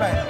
baby.